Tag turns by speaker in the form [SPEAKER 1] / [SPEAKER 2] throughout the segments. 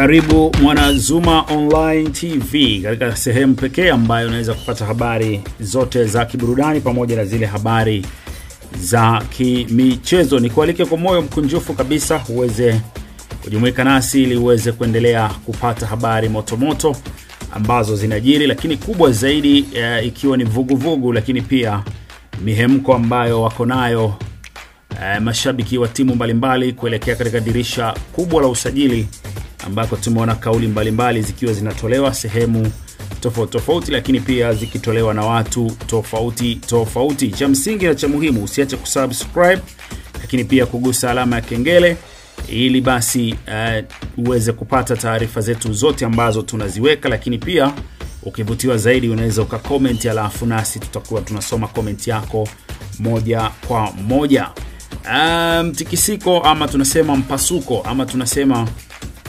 [SPEAKER 1] Karibu Mwanazuma Online TV katika sehemu pekee ambayo unaweza kupata habari zote za kiburudani pamoja na zile habari za kimichezo. Ni kualike kwa moyo mkunjufu kabisa uweze kujumuika nasi ili uweze kuendelea kupata habari motomoto moto ambazo zinajiri, lakini kubwa zaidi e, ikiwa ni vuguvugu vugu, lakini pia mihemko ambayo wako nayo e, mashabiki wa timu mbalimbali kuelekea katika dirisha kubwa la usajili ambako tumeona kauli mbalimbali zikiwa zinatolewa sehemu tofauti tofauti, lakini pia zikitolewa na watu tofauti tofauti. Cha msingi na cha muhimu, usiache kusubscribe, lakini pia kugusa alama ya kengele ili basi uh, uweze kupata taarifa zetu zote ambazo tunaziweka, lakini pia ukivutiwa zaidi unaweza ukakoment alafu nasi tutakuwa tunasoma komenti yako moja kwa moja. Mtikisiko um, ama tunasema mpasuko ama tunasema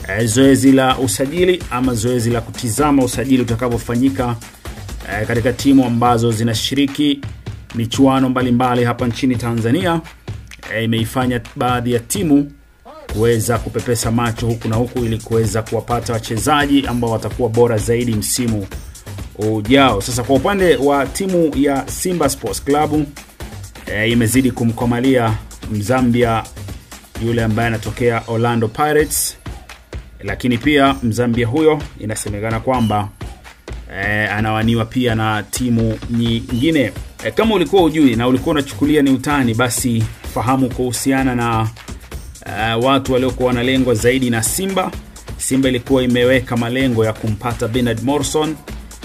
[SPEAKER 1] uh, zoezi la usajili ama zoezi la kutizama usajili utakavyofanyika e, katika timu ambazo zinashiriki michuano mbalimbali hapa nchini Tanzania e, imeifanya baadhi ya timu kuweza kupepesa macho huku na huku ili kuweza kuwapata wachezaji ambao watakuwa bora zaidi msimu ujao. Sasa kwa upande wa timu ya Simba Sports Club e, imezidi kumkomalia Mzambia yule ambaye anatokea Orlando Pirates, lakini pia Mzambia huyo inasemekana kwamba e, anawaniwa pia na timu nyingine. E, kama ulikuwa ujui na ulikuwa unachukulia ni utani, basi fahamu kuhusiana na e, watu waliokuwa wanalengwa zaidi na Simba. Simba ilikuwa imeweka malengo ya kumpata Bernard Morrison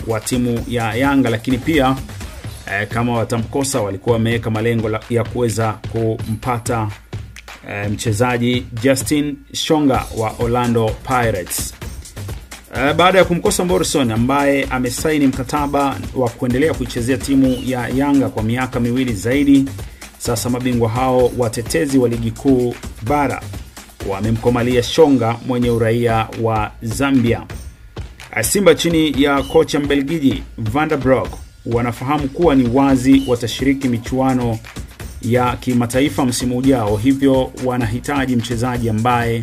[SPEAKER 1] wa timu ya Yanga, lakini pia e, kama watamkosa walikuwa wameweka malengo ya kuweza kumpata uh, mchezaji Justin Shonga wa Orlando Pirates. Uh, baada ya kumkosa Morrison ambaye amesaini mkataba wa kuendelea kuichezea timu ya Yanga kwa miaka miwili zaidi sasa mabingwa hao watetezi wa ligi kuu bara wamemkomalia Shonga mwenye uraia wa Zambia. Simba chini ya kocha Mbelgiji Van wanafahamu kuwa ni wazi watashiriki michuano ya kimataifa msimu ujao, hivyo wanahitaji mchezaji ambaye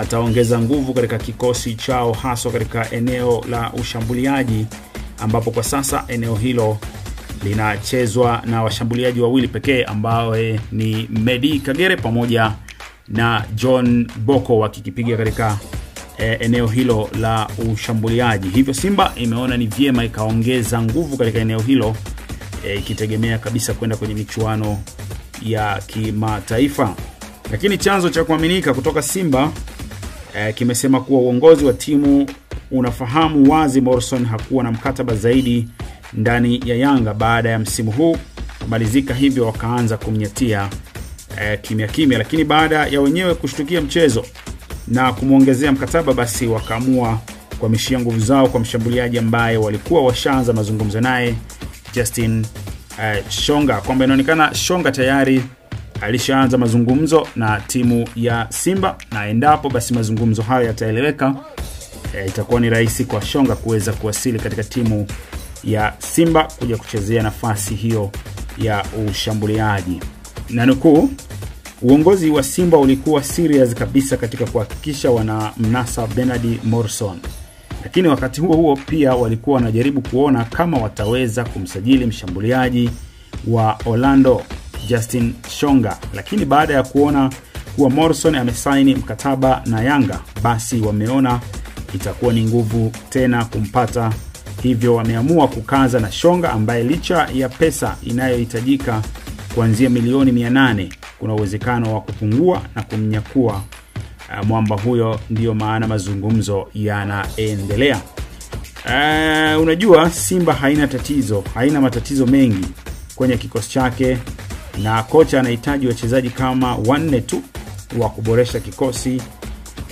[SPEAKER 1] ataongeza nguvu katika kikosi chao, haswa katika eneo la ushambuliaji, ambapo kwa sasa eneo hilo linachezwa na washambuliaji wawili pekee ambao ni Medi Kagere pamoja na John Boko wakikipiga katika e, eneo hilo la ushambuliaji. Hivyo Simba imeona ni vyema ikaongeza nguvu katika eneo hilo e, ikitegemea kabisa kwenda kwenye michuano ya kimataifa. Lakini chanzo cha kuaminika kutoka Simba e, kimesema kuwa uongozi wa timu unafahamu wazi Morrison hakuwa na mkataba zaidi ndani ya Yanga baada ya msimu huu kumalizika, hivyo wakaanza kumnyatia e, kimya kimya, lakini baada ya wenyewe kushtukia mchezo na kumwongezea mkataba, basi wakaamua kuamishia nguvu zao kwa mshambuliaji ambaye walikuwa washaanza mazungumzo naye Justin uh, Shonga, kwamba inaonekana Shonga tayari alishaanza mazungumzo na timu ya Simba, na endapo basi mazungumzo hayo yataeleweka, eh, itakuwa ni rahisi kwa Shonga kuweza kuwasili katika timu ya Simba kuja kuchezea nafasi hiyo ya ushambuliaji. Na nukuu, uongozi wa Simba ulikuwa serious kabisa katika kuhakikisha wana mnasa Bernard Morrison, lakini wakati huo huo pia walikuwa wanajaribu kuona kama wataweza kumsajili mshambuliaji wa Orlando Justin Shonga, lakini baada ya kuona kuwa Morrison amesaini mkataba na Yanga, basi wameona itakuwa ni nguvu tena kumpata. Hivyo wameamua kukaza na Shonga ambaye licha ya pesa inayohitajika kuanzia milioni 800 kuna uwezekano wa kupungua na kumnyakua mwamba huyo. Ndiyo maana mazungumzo yanaendelea. Uh, unajua Simba haina tatizo, haina matatizo mengi kwenye kikosi chake, na kocha anahitaji wachezaji kama wanne tu wa kuboresha kikosi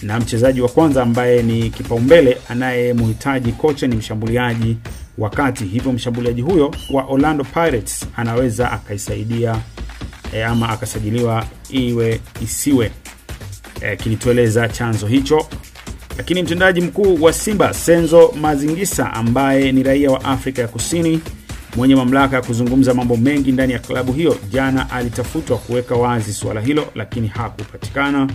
[SPEAKER 1] na mchezaji wa kwanza ambaye ni kipaumbele anayemhitaji kocha ni mshambuliaji wa kati. Hivyo mshambuliaji huyo wa Orlando Pirates anaweza akaisaidia e, ama akasajiliwa iwe isiwe, e, kilitueleza chanzo hicho. Lakini mtendaji mkuu wa Simba Senzo Mazingisa ambaye ni raia wa Afrika ya Kusini mwenye mamlaka ya kuzungumza mambo mengi ndani ya klabu hiyo, jana alitafutwa kuweka wazi suala hilo, lakini hakupatikana.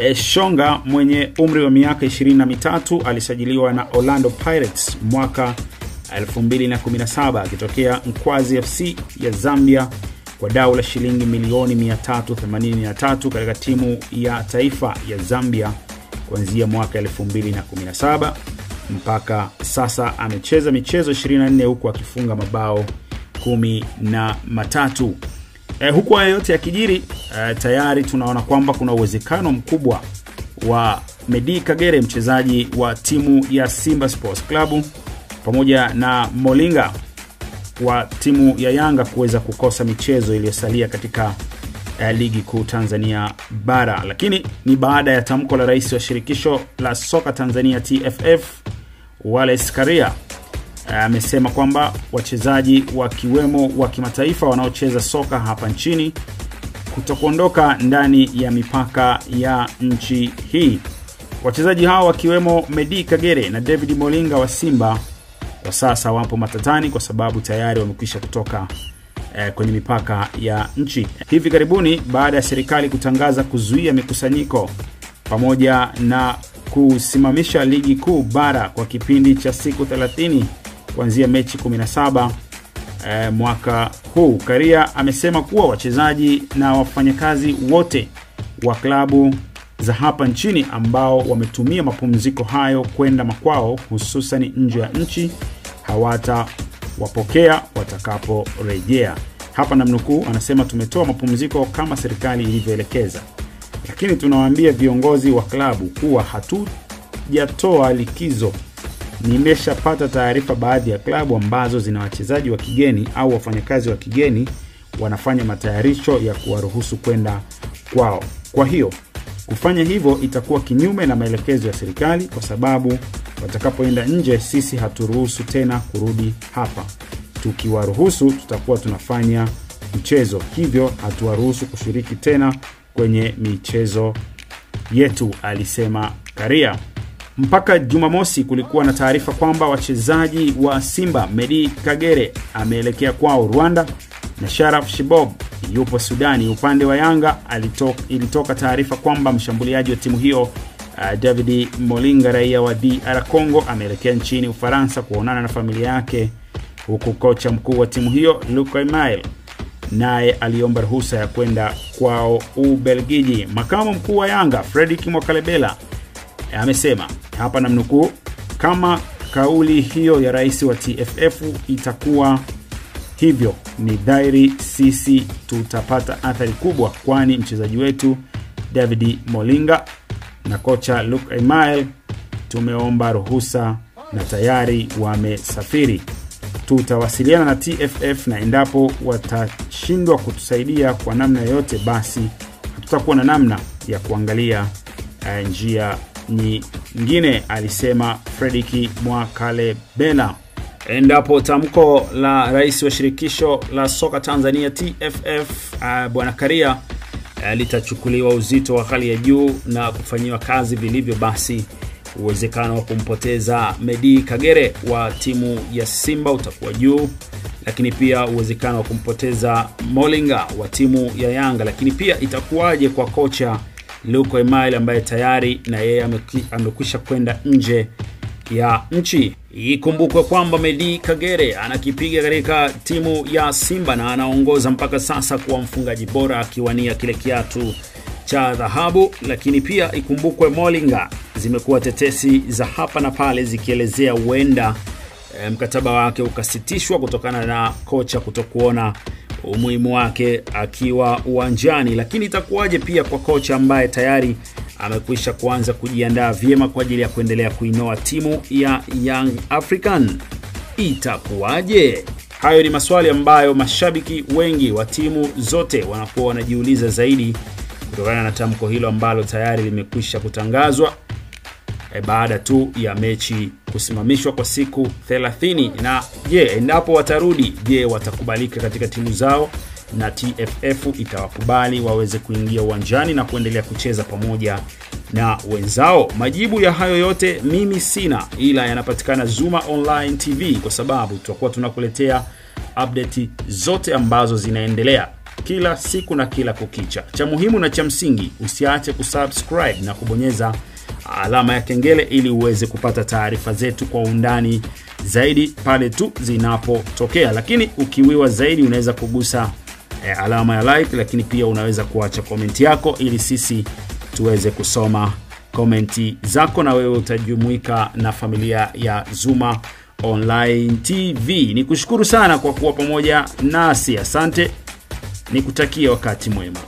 [SPEAKER 1] E, Shonga mwenye umri wa miaka 23 alisajiliwa na Orlando Pirates mwaka 2017 akitokea Mkwazi FC ya Zambia kwa dau la shilingi milioni 383 katika timu ya taifa ya Zambia kuanzia mwaka 2017 mpaka sasa amecheza michezo 24 huku akifunga mabao kumi na matatu. E, huku haya yote yakijiri, e, tayari tunaona kwamba kuna uwezekano mkubwa wa Medi Kagere mchezaji wa timu ya Simba Sports Club pamoja na Molinga wa timu ya Yanga kuweza kukosa michezo iliyosalia katika eh, ligi kuu Tanzania bara, lakini ni baada ya tamko la rais wa shirikisho la soka Tanzania TFF Wallace Karia amesema uh, kwamba wachezaji wakiwemo wa kimataifa wanaocheza soka hapa nchini kutokuondoka ndani ya mipaka ya nchi hii. Wachezaji hao wakiwemo Medi Kagere na David Molinga wa Simba kwa sasa wapo matatani kwa sababu tayari wamekwisha kutoka eh, kwenye mipaka ya nchi. Hivi karibuni baada ya serikali kutangaza kuzuia mikusanyiko pamoja na kusimamisha ligi kuu bara kwa kipindi cha siku 30 kuanzia mechi 17 eh, mwaka huu. Karia amesema kuwa wachezaji na wafanyakazi wote wa klabu za hapa nchini ambao wametumia mapumziko hayo kwenda makwao, hususan nje ya nchi, hawatawapokea watakaporejea. Hapa namnukuu, anasema tumetoa mapumziko kama serikali ilivyoelekeza, lakini tunawaambia viongozi wa klabu kuwa hatujatoa likizo. Nimeshapata taarifa baadhi ya klabu ambazo zina wachezaji wa kigeni au wafanyakazi wa kigeni wanafanya matayarisho ya kuwaruhusu kwenda kwao. Kwa hiyo kufanya hivyo itakuwa kinyume na maelekezo ya serikali, kwa sababu watakapoenda nje, sisi haturuhusu tena kurudi hapa. Tukiwaruhusu tutakuwa tunafanya mchezo, hivyo hatuwaruhusu kushiriki tena kwenye michezo yetu, alisema Karia. Mpaka Jumamosi kulikuwa na taarifa kwamba wachezaji wa Simba Medi Kagere ameelekea kwao Rwanda na Sharaf Shibob yupo Sudani. Upande wa Yanga alitoka, ilitoka taarifa kwamba mshambuliaji wa timu hiyo uh, David Molinga raia wa DR Congo ameelekea nchini Ufaransa kuonana na familia yake, huku kocha mkuu wa timu hiyo Email naye aliomba ruhusa ya kwenda kwao Ubelgiji. Makamu mkuu wa Yanga Fredrick Mwakalebela amesema hapa namnukuu, kama kauli hiyo ya rais wa TFF itakuwa hivyo ni dhairi sisi tutapata athari kubwa, kwani mchezaji wetu David Molinga na kocha luk emil tumeomba ruhusa na tayari wamesafiri. Tutawasiliana na TFF na endapo watashindwa kutusaidia kwa namna yoyote, basi hatutakuwa na namna ya kuangalia uh, njia nyingine, alisema Frediki Mwakalebela. Endapo tamko la rais wa shirikisho la soka Tanzania TFF uh, bwana Karia uh, litachukuliwa uzito wa hali ya juu na kufanyiwa kazi vilivyo, basi uwezekano wa kumpoteza Medi Kagere wa timu ya Simba utakuwa juu, lakini pia uwezekano wa kumpoteza Molinga wa timu ya Yanga. Lakini pia itakuwaje kwa kocha Luko Email ambaye tayari na yeye amekwisha kwenda nje ya nchi. Ikumbukwe kwamba Medi Kagere anakipiga katika timu ya Simba na anaongoza mpaka sasa kuwa mfungaji bora akiwania kile kiatu cha dhahabu. Lakini pia ikumbukwe Molinga, zimekuwa tetesi za hapa na pale zikielezea huenda e, mkataba wake ukasitishwa kutokana na kocha kutokuona umuhimu wake akiwa uwanjani. Lakini itakuwaje pia kwa kocha ambaye tayari amekwisha kuanza kujiandaa vyema kwa ajili ya kuendelea kuinoa timu ya Young African. Itakuwaje? Hayo ni maswali ambayo mashabiki wengi wa timu zote wanakuwa wanajiuliza zaidi kutokana na tamko hilo ambalo tayari limekwisha kutangazwa e, baada tu ya mechi kusimamishwa kwa siku 30. Na je, endapo watarudi, je, watakubalika katika timu zao na TFF itawakubali waweze kuingia uwanjani na kuendelea kucheza pamoja na wenzao? Majibu ya hayo yote mimi sina, ila yanapatikana Zuma Online TV kwa sababu tutakuwa tunakuletea update zote ambazo zinaendelea kila siku na kila kukicha. Cha muhimu na cha msingi, usiache kusubscribe na kubonyeza alama ya kengele ili uweze kupata taarifa zetu kwa undani zaidi pale tu zinapotokea. Lakini ukiwiwa zaidi, unaweza kugusa alama ya like, lakini pia unaweza kuacha komenti yako ili sisi tuweze kusoma komenti zako na wewe utajumuika na familia ya Zuma Online TV. Ni kushukuru sana kwa kuwa pamoja nasi, asante, nikutakia wakati mwema.